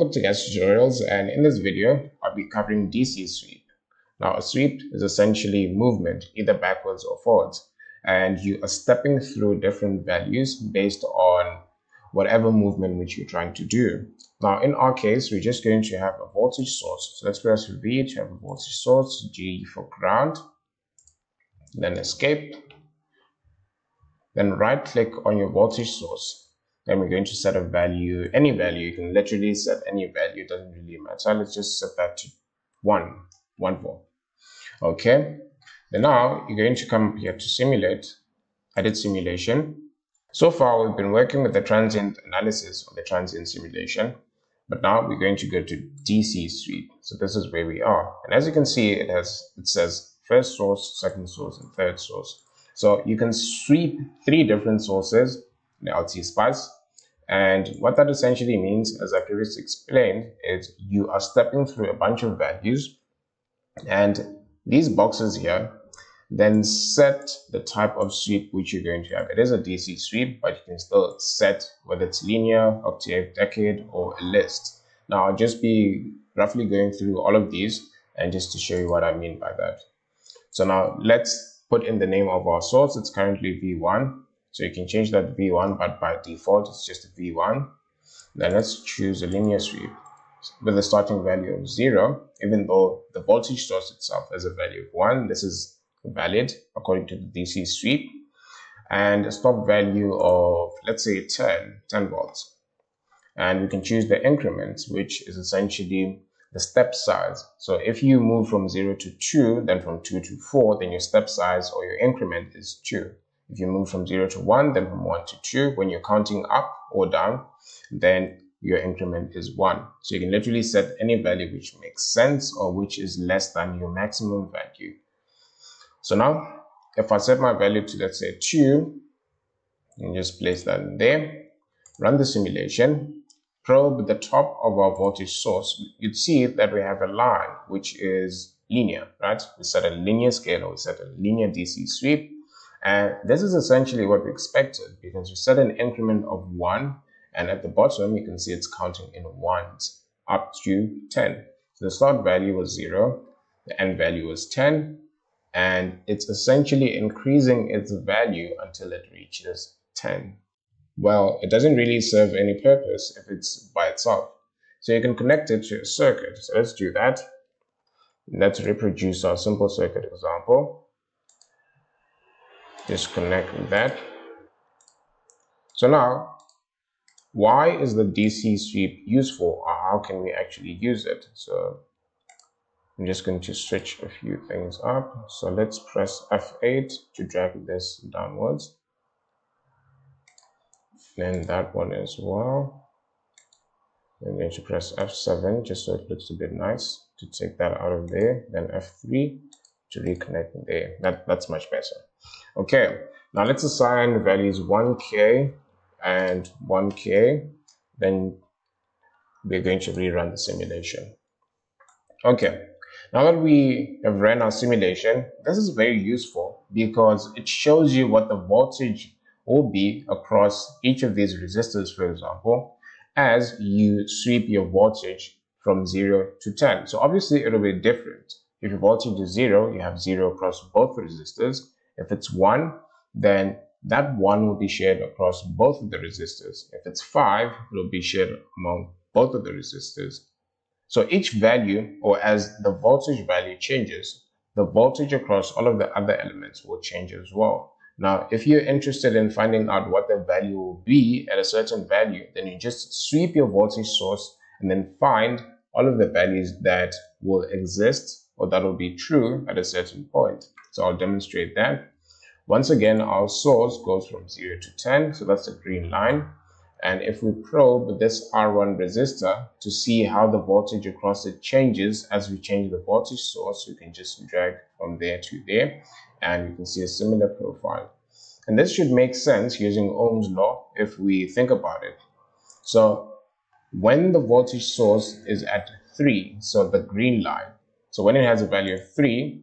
Welcome to Khetz Tutorials and in this video I'll be covering DC sweep. Now a sweep is essentially movement either backwards or forwards and you are stepping through different values based on whatever movement which you're trying to do. Now in our case we're just going to have a voltage source. So let's press V to have a voltage source, G for ground, then escape, then right click on your voltage source then we're going to set a value, any value. You can literally set any value, it doesn't really matter. so Let's just set that to 1, 1 volt. Okay, then now you're going to come here to simulate, edit simulation. So far, we've been working with the transient analysis or the transient simulation, but now we're going to go to DC sweep. So this is where we are. And as you can see, it has, it says first source, second source, and third source. So you can sweep three different sources in LTspice and what that essentially means, as I previously explained, is you are stepping through a bunch of values and these boxes here then set the type of sweep which you're going to have. It is a DC sweep, but you can still set whether it's linear, octave, decade, or a list. Now, I'll just be roughly going through all of these and just to show you what I mean by that. So now let's put in the name of our source. It's currently V1. So you can change that V1, but by default, it's just V1. Then let's choose a linear sweep with a starting value of zero, even though the voltage source itself has a value of one. This is valid according to the DC sweep and a stop value of, let's say 10, 10 volts. And we can choose the increments, which is essentially the step size. So if you move from 0 to 2, then from 2 to 4, then your step size or your increment is 2. If you move from 0 to 1, then from 1 to 2, when you're counting up or down, then your increment is 1. So you can literally set any value which makes sense or which is less than your maximum value. So now, if I set my value to, let's say, 2, and just place that in there, run the simulation, probe the top of our voltage source, you'd see that we have a line which is linear, right? We set a linear scale or we set a linear DC sweep and this is essentially what we expected because we set an increment of 1 and at the bottom you can see it's counting in ones up to 10. So the start value was 0, the end value was 10 and it's essentially increasing its value until it reaches 10. Well, it doesn't really serve any purpose if it's by itself. So you can connect it to a circuit. So let's do that. Let's reproduce our simple circuit example disconnect that. So now why is the DC sweep useful? Or how can we actually use it? So I'm just going to switch a few things up. So let's press F8 to drag this downwards. Then that one as well. I'm going to press F7 just so it looks a bit nice to take that out of there. Then F3 to reconnect there that, that's much better Okay, now let's assign values 1k and 1k. Then we're going to rerun the simulation. Okay, now that we have ran our simulation, this is very useful because it shows you what the voltage will be across each of these resistors, for example, as you sweep your voltage from 0 to 10. So obviously it'll be different. If your voltage is 0, you have 0 across both resistors. If it's 1, then that 1 will be shared across both of the resistors. If it's 5, it will be shared among both of the resistors. So each value, or as the voltage value changes, the voltage across all of the other elements will change as well. Now, if you're interested in finding out what the value will be at a certain value, then you just sweep your voltage source and then find all of the values that will exist or that will be true at a certain point. So I'll demonstrate that. Once again, our source goes from 0 to 10, so that's the green line. And if we probe this R1 resistor to see how the voltage across it changes as we change the voltage source, we can just drag from there to there, and you can see a similar profile. And this should make sense using Ohm's law if we think about it. So when the voltage source is at 3, so the green line, so when it has a value of 3,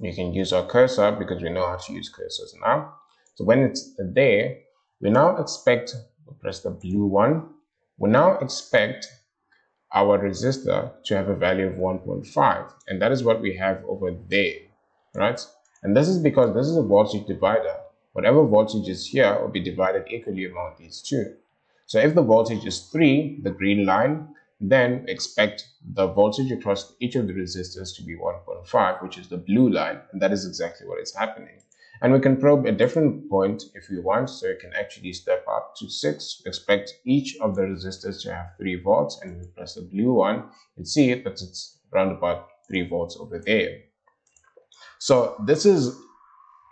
we can use our cursor because we know how to use cursors now. So when it's there, we now expect, we'll press the blue one, we now expect our resistor to have a value of 1.5 and that is what we have over there right? And this is because this is a voltage divider. Whatever voltage is here will be divided equally among these two. So if the voltage is 3 the green line then expect the voltage across each of the resistors to be 1.5 which is the blue line and that is exactly what is happening and we can probe a different point if we want, so you can actually step up to 6, expect each of the resistors to have 3 volts, and we press the blue one, you see it that it's around about 3 volts over there. So this is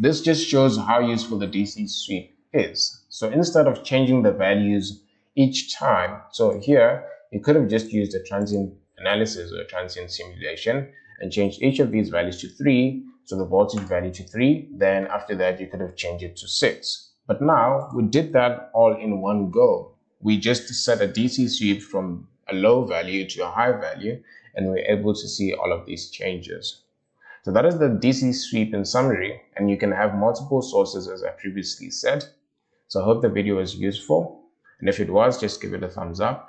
this just shows how useful the DC sweep is. So instead of changing the values each time, so here you could have just used a transient analysis or a transient simulation and changed each of these values to 3 so the voltage value to 3 then after that you could have changed it to 6 but now we did that all in one go. We just set a DC sweep from a low value to a high value and we're able to see all of these changes. So that is the DC sweep in summary and you can have multiple sources as I previously said. So I hope the video was useful and if it was just give it a thumbs up